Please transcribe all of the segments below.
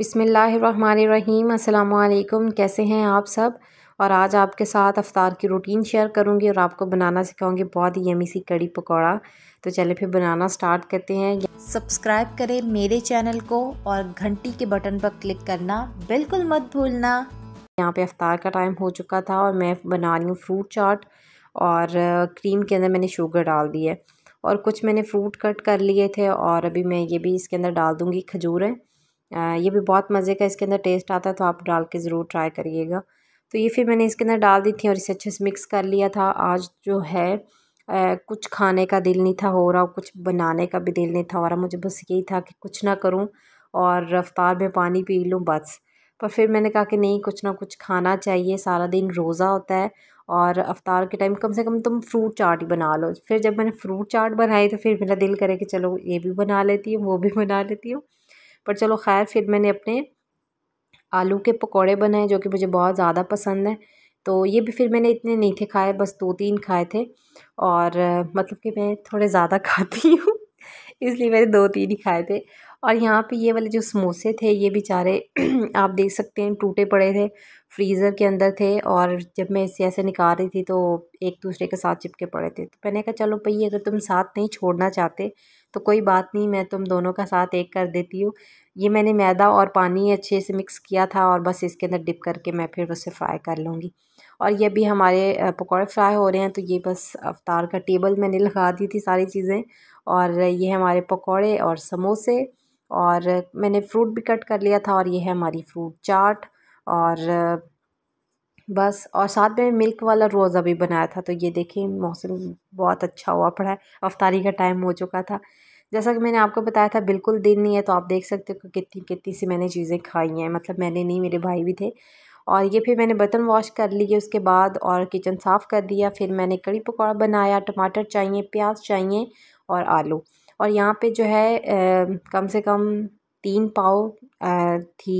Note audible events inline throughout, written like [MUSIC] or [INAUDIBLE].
बिसमीम अल्लाम कैसे हैं आप सब? और आज आपके साथ अफ्तार की रूटीन शेयर करूँगी और आपको बनाना सिखाऊँगी बहुत ही यमी सी कड़ी पकौड़ा। तो चले फिर बनाना स्टार्ट करते हैं। सब्सक्राइब करें मेरे चैनल को और घंटी के बटन पर क्लिक करना बिल्कुल मत भूलना। यहाँ पे अफ्तार का टाइम हो चुका था और मैं बना रही हूँ फ्रूट चाट और क्रीम के अंदर मैंने शुगर डाल दी है। और कुछ मैंने फ्रूट कट कर लिए थे और अभी मैं ये भी इसके अंदर डाल दूँगी खजूरें। ये भी बहुत मज़े का इसके अंदर टेस्ट आता है तो आप डाल के ज़रूर ट्राई करिएगा। तो ये फिर मैंने इसके अंदर डाल दी थी और इसे अच्छे से मिक्स कर लिया था। आज जो है आ, कुछ खाने का दिल नहीं था हो रहा कुछ बनाने का भी दिल नहीं था हो रहा। मुझे बस यही था कि कुछ ना करूँ और रफ्तार में पानी पी लूँ बस। पर फिर मैंने कहा कि नहीं कुछ ना कुछ खाना चाहिए। सारा दिन रोज़ा होता है और अफ्तार के टाइम कम से कम तुम फ्रूट चाट बना लो। फिर जब मैंने फ्रूट चाट बनाई तो फिर मेरा दिल करे कि चलो ये भी बना लेती हूँ वो भी बना लेती हूँ। पर चलो खैर, फिर मैंने अपने आलू के पकौड़े बनाए जो कि मुझे बहुत ज़्यादा पसंद है। तो ये भी फिर मैंने इतने नहीं थे खाए, बस दो तीन खाए थे और मतलब कि मैं थोड़े ज़्यादा [LAUGHS] खाती हूँ, इसलिए मैंने दो तीन ही खाए थे। और यहाँ पे ये वाले जो समोसे थे, ये बेचारे [CLEARS THROAT] आप देख सकते हैं, टूटे पड़े थे, फ्रीज़र के अंदर थे और जब मैं इसे ऐसे निकाल रही थी तो एक दूसरे के साथ चिपके पड़े थे। तो मैंने कहा, चलो भई, अगर तुम साथ नहीं छोड़ना चाहते तो कोई बात नहीं, मैं तुम दोनों का साथ एक कर देती हूँ। ये मैंने मैदा और पानी अच्छे से मिक्स किया था और बस इसके अंदर डिप करके मैं फिर उसे फ्राई कर लूँगी। और ये भी हमारे पकौड़े फ्राई हो रहे हैं तो ये बस अवतार का टेबल मैंने लगा दी थी सारी चीज़ें। और ये हमारे पकौड़े और समोसे और मैंने फ्रूट भी कट कर लिया था और ये है हमारी फ्रूट चाट और, बस, और साथ में मिल्क वाला रोज़ा भी बनाया था। तो ये देखें मौसम बहुत अच्छा हुआ पड़ा है अफ्तारी का टाइम हो चुका था। जैसा कि मैंने आपको बताया था, बिल्कुल दिन नहीं है तो आप देख सकते हो कितनी कितनी सी मैंने चीज़ें खाई हैं। मतलब मैंने नहीं, मेरे भाई भी थे। और ये फिर मैंने बर्तन वॉश कर लिए उसके बाद और किचन साफ़ कर दिया। फिर मैंने कड़ी पकौड़ा बनाया, टमाटर चाहिए, प्याज चाहिए और आलू। और यहाँ पे जो है कम से कम तीन पाव थी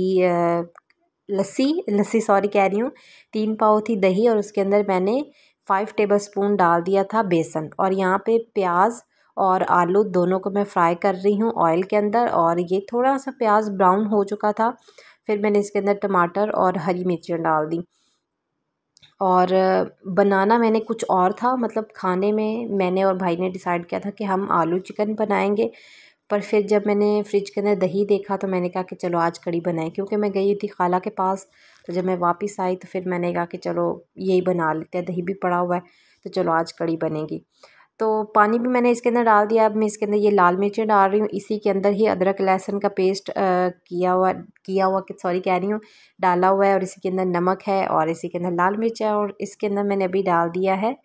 लस्सी लस्सी सॉरी कह रही हूँ। तीन पाव थी दही और उसके अंदर मैंने फ़ाइव टेबल स्पून डाल दिया था बेसन। और यहाँ पे प्याज और आलू दोनों को मैं फ्राई कर रही हूँ ऑयल के अंदर और ये थोड़ा सा प्याज ब्राउन हो चुका था। फिर मैंने इसके अंदर टमाटर और हरी मिर्चियाँ डाल दी। और बनाना मैंने कुछ और था मतलब खाने में मैंने और भाई ने डिसाइड किया था कि हम आलू चिकन बनाएँगे, पर फिर जब मैंने फ्रिज के अंदर दही देखा तो मैंने कहा कि चलो आज कड़ी बनाएँ, क्योंकि मैं गई थी खाला के पास तो जब मैं वापस आई तो फिर मैंने कहा कि चलो यही बना लेते हैं, दही भी पड़ा हुआ है तो चलो आज कड़ी बनेगी। तो पानी भी मैंने इसके अंदर डाल दिया। अब मैं इसके अंदर ये लाल मिर्चें डाल रही हूँ। इसी के अंदर ही अदरक लहसुन का पेस्ट आ, किया हुआ किया हुआ सॉरी कह रही हूँ डाला हुआ है और इसी के अंदर नमक है और इसी के अंदर लाल मिर्च है और इसके अंदर मैंने अभी डाल दिया है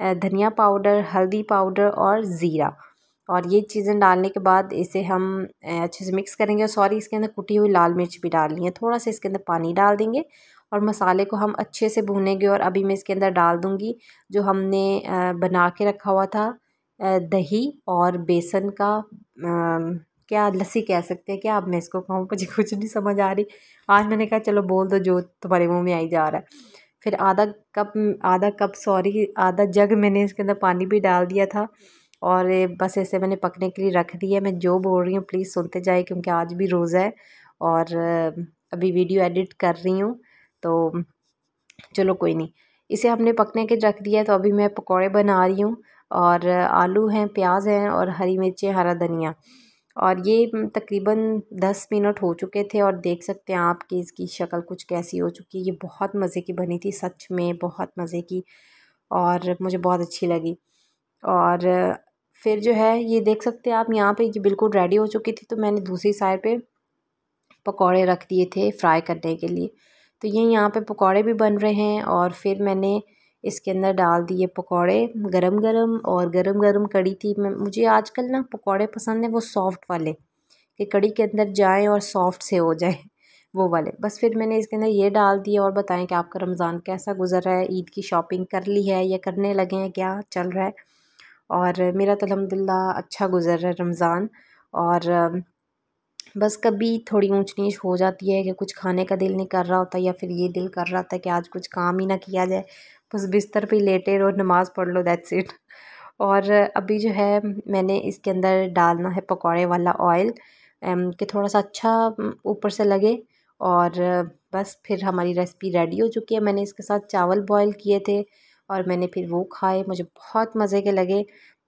धनिया पाउडर हल्दी पाउडर और ज़ीरा। और ये चीज़ें डालने के बाद इसे हम अच्छे से मिक्स करेंगे और सॉरी इसके अंदर कुटी हुई लाल मिर्च भी डालनी है। थोड़ा सा इसके अंदर पानी डाल देंगे और मसाले को हम अच्छे से भूनेंगे और अभी मैं इसके अंदर डाल दूँगी, जो हमने बना के रखा हुआ था दही और बेसन का क्या लस्सी कह सकते हैं क्या? अब मैं इसको कहूँ मुझे कुछ नहीं समझ आ रही। आज मैंने कहा, चलो बोल दो, जो तुम्हारे मुँह में आई जा रहा है। फिर आधा कप आधा कप, सॉरी, आधा जग मैंने इसके अंदर पानी भी डाल दिया था और बस ऐसे मैंने पकने के लिए रख दिया मैं जो बोल रही हूँ, प्लीज़ सुनते जाए क्योंकि आज भी रोज़ा है और अभी वीडियो एडिट कर रही हूँ। तो चलो कोई नहीं। इसे हमने पकने के रख दिया है तो अभी मैं पकौड़े बना रही हूँ और आलू हैं, प्याज हैं और हरी मिर्चें, हरा धनिया। और ये तकरीबन दस मिनट हो चुके थे और देख सकते हैं आप कि इसकी शक्ल कुछ कैसी हो चुकी है। ये बहुत मज़े की बनी थी, सच में बहुत मज़े की और मुझे बहुत अच्छी लगी। और फिर जो है, ये देख सकते हैं आप यहाँ पे ये बिल्कुल रेडी हो चुकी थी तो मैंने दूसरी साइड पे पकौड़े रख दिए थे फ्राई करने के लिए। तो ये यहाँ पे पकौड़े भी बन रहे हैं और फिर मैंने इसके अंदर डाल दिए पकौड़े गरम गरम और गरम गरम कड़ी थी। मैं, मुझे आजकल ना पकौड़े पसंद हैं वो सॉफ्ट वाले, कि कड़ी के अंदर जाएँ और सॉफ्ट से हो जाए, [LAUGHS] वो वाले। बस फिर मैंने इसके अंदर ये डाल दिया और बताएँ कि आपका रमज़ान कैसा गुजर रहा है, ईद की शॉपिंग कर ली है या करने लगे हैं, क्या चल रहा है? और मेरा तो अलहमदिल्ला अच्छा गुजर रहा है रमज़ान और बस कभी थोड़ी ऊंच नीच हो जाती है कि कुछ खाने का दिल नहीं कर रहा होता या फिर ये दिल कर रहा था कि आज कुछ काम ही ना किया जाए। बस बिस्तर पे लेटे रहो, नमाज़ पढ़ लो दैट्स इट और अभी जो है, मैंने इसके अंदर डालना है पकौड़े वाला ऑयल कि थोड़ा सा अच्छा ऊपर से लगे और बस फिर हमारी रेसिपी रेडी हो चुकी है। मैंने इसके साथ चावल बॉईल किए थे और मैंने फिर वो खाए, मुझे बहुत मज़े के लगे।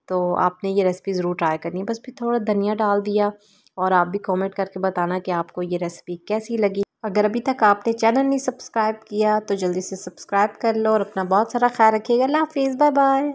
तो आपने ये रेसिपी ज़रूर ट्राई करनी है। बस फिर थोड़ा धनिया डाल दिया और आप भी कमेंट करके बताना कि आपको ये रेसिपी कैसी लगी। अगर अभी तक आपने चैनल नहीं सब्सक्राइब किया तो जल्दी से सब्सक्राइब कर लो और अपना बहुत सारा ख्याल रखिएगा। लाफिज बाय बाय